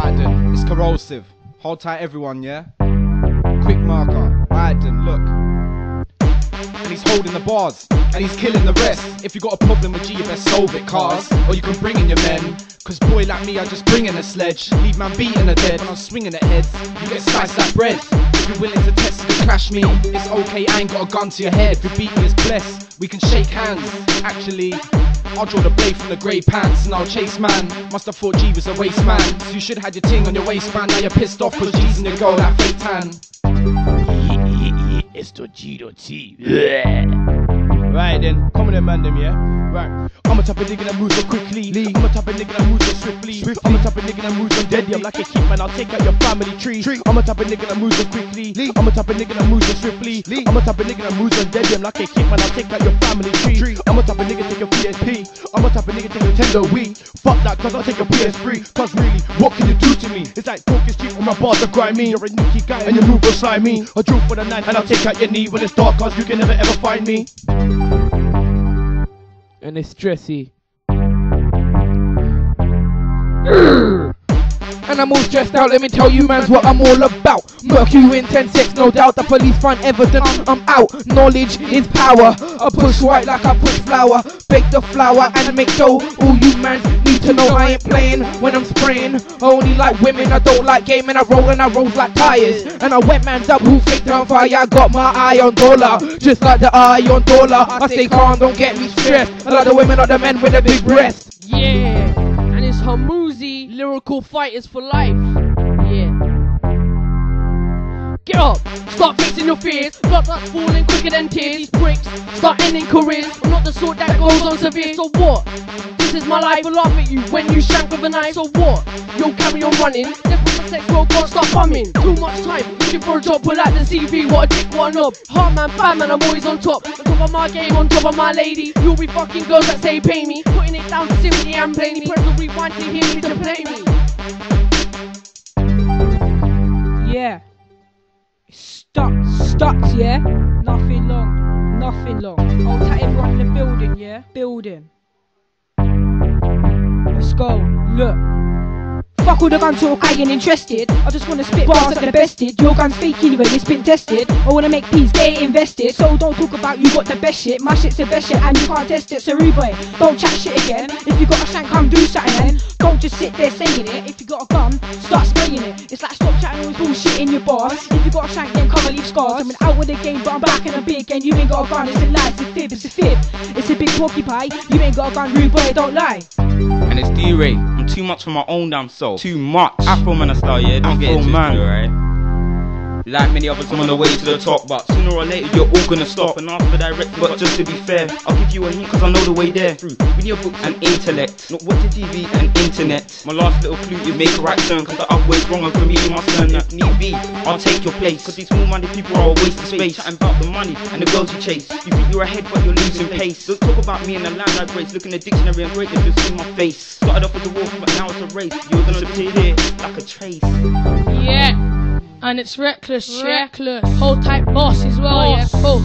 It's corrosive. Hold tight, everyone, yeah? Quick marker. Then, look. And he's holding the bars, and he's killing the rest. If you got a problem with G, you best solve it, cars. Or you can bring in your men. Cause boy like me, I just bring in a sledge. Leave man beating the dead. When I'm swinging at heads, you get sliced like bread. If you're willing to test and clash me, it's okay, I ain't got a gun to your head. If you beat me, it's blessed. We can shake hands. Actually, I'll draw the blade from the grey pants and I'll chase man. Must have thought G was a waste man. So you should have had your ting on your waistband. Now you're pissed off cause G's in your girl that fake tan. Esto Giro T. Right then, come on then, man, them, yeah? Right. I'm a type of nigga that moves so quickly. I'm a type of nigga that moves so swiftly. I'm a type of nigga that moves so deadly. I'm like a keep man, I'll take out your family tree. I'm a type of nigga that moves so quickly. I'm a type of nigga that moves so swiftly. I'm a type of nigga that moves so deadly. I'm like a keep man, I'll take out your family tree. I'm a type of nigga take your PSP. I'm a type of nigga take your Nintendo Wii. Fuck that, cause I'll take your PS3. Cause really, what can you do to me? It's like talk is cheap on my bars are grimy. You're a nicky guy and your move will slimy. I drew for the nine and I'll take out your knee when it's dark, cause you can never ever find me. And it's stressy. And I'm all stressed out, let me tell you man's what I'm all about. Mercury in 10 6, no doubt the police find evidence. I'm out, knowledge is power. I push white like I push flour. Bake the flour and make dough. All you man need to know I ain't playing when I'm spraying. I only like women, I don't like gaming. I roll and I roll like tires. And I wet man's up who fake on fire? I got my eye on dollar. Just like the eye on dollar. I stay calm, don't get me stressed. I like the women or the men with the big breasts Yeah, and it's Hamuzi, lyrical fighters for life. Yeah. Get up, start facing your fears. Blood that's falling quicker than tears. These bricks start ending careers. I'm not the sort that goes on severe. So what? This is my life. I laugh at you when you shank with a knife. So what? You'll carry on running. Sex world can't stop bumming. Too much time looking for a job. Pull out the CV. What a dick, what a knob. Hard man, bad man. I'm always on top. On top of my game, on top of my lady. You'll be fucking girls that say pay me. Putting it down simply and plainly. Press the rewind to hear me to play me. Yeah. Stuck, stuck, yeah? Nothing long, nothing long. I'll tell everyone in the building, yeah? Building. Let's go, look. Fuck all the guns talk, I ain't interested. I just wanna spit bars like the bested. Your gun's fake anyway, it's been tested. I wanna make peace, get invested. So don't talk about you got the best shit. My shit's the best shit and you can't test it. So boy, don't chat shit again. If you got a shank, come do something then. Don't just sit there saying it. If you got a gun, start spraying it. It's like stop chatting all bullshit in your bars. If you got a shank, then come and leave scars. I'm out with the game, but I'm back in a big game. You ain't got a gun, it's a lie, it's a fib, it's a fib. It's a big porcupine. You ain't got a gun, rude boy, don't lie. And it's D-Ray. Too much for my own damn soul. Too much. Afro man style, yeah. Don't get Afro it man. man, right? Like many others, I'm on the way to the top, but sooner or later you're all gonna stop and ask for direction. But just to be fair, I'll give you a hint cause I know the way there. Through with your books and intellect, not watching TV and internet. My last little clue is make a right turn cause the other way's wrong and for me you must turn. If need be, I'll take your place. Cause these small-minded people are a waste of space. Chatting about the money and the girls you chase. You think you're ahead but you're losing pace. Don't talk about me and the land I grace. Look in the dictionary and greatness, you'll see my face. Started off as a wolf but now it's a race. You're gonna disappear like a trace. Yeah. And it's reckless, reckless. Hold tight boss as well, yeah. Post.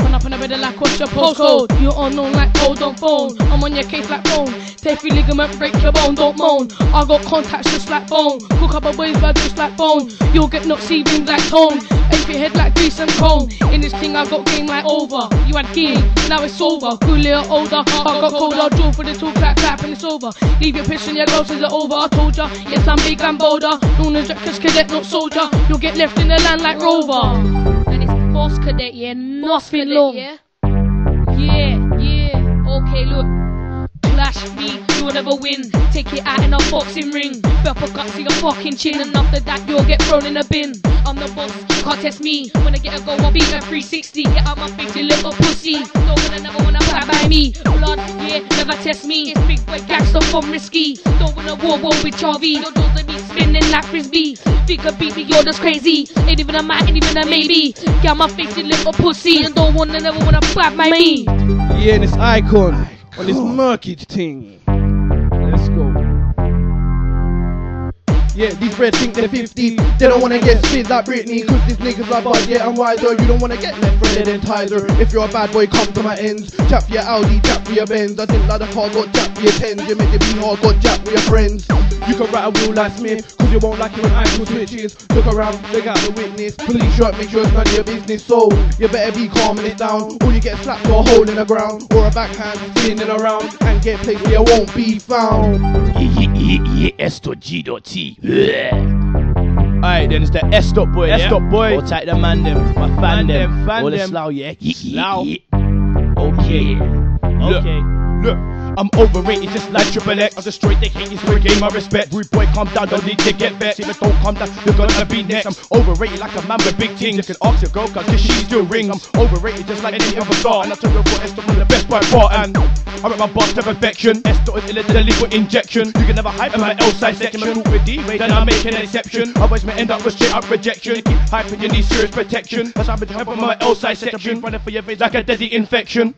Run up in the middle like what's your postcode? You're unknown like hold on phone. I'm on your case like phone. Take your ligament, break your bone, don't moan. I got contacts just like phone. Cook up a ways bad just like phone. You'll get knocked seething like tone. Ape your head like grease and cone. In this thing I got game like over. You had game, now it's over. Cool little older, I got colder. Draw for the two clap clap and it's over. Leave your piss in your ghosts is it over. I told ya, yes I'm big and bolder. Known as reckless cadet, not soldier. You'll get left in the land like Rover. And it's boss cadet, yeah, nothing long. Yeah, yeah, yeah. Okay, look. Clash me, you'll never win. Take it out in a boxing ring. Pepper guts to your fucking chin, and after that you'll get thrown in a bin. I'm the boss, you can't test me. When I get a go, I'll beat a 360. Get out my you little pussy. Don't wanna never wanna play by me. Blood, yeah, never test me. It's big boy gangster from risky. Don't wanna war war with Charlie. Your doors are be spinning like frisbee. A beat me, you're just crazy. Ain't even a might, ain't even a maybe. Get out my you little pussy, and don't wanna never wanna play by me. Yeah, and it's icon on this murky thing. Let's go. Yeah, these reds think they're 50. They don't wanna get spit like Britney. Cause these niggas are bud, yeah, I'm wiser. You don't wanna get left fronted and Tizer. If you're a bad boy, come to my ends. For your Audi, tap for your Benz. I think like the car got tap for your tens. You make it be hard, got tap for your friends. You can write a will like Smith, cause you won't like it when ankle twitches. Look around, look out the witness. Police shot, make sure it's none of your business. So you better be calming it down, or you get slapped or a hole in the ground, or a backhand spinning around, and get placed where you won't be found. Yeah, yeah, yeah, S to G dot T. Alright, then it's the S dot boy. S yeah? dot boy. Hold tight the man them, my fan Man them, them, fan all the them. slow, yeah. Yeah, Slow. yeah, Okay. Look, Okay. look. I'm overrated just like Triple X. I'm just straight, they hate this for a game I respect. Rude boy, calm down, don't need to get vexed. If it don't calm down, you're gonna be next. I'm overrated like a man with big things. You can ask your girl, cause she still ring. I'm overrated just like any other star. And I tell you what, Esther was the best by far. And I rip my boss to perfection. Esther is iller than a injection. You can never hype in my L-side section. I'm with D-Ray, then I make an exception. Otherwise, may end up with straight up rejection. Keep hyping, you need serious protection. That's why I've been hyping my L-side section. Running for your face like a deadly infection.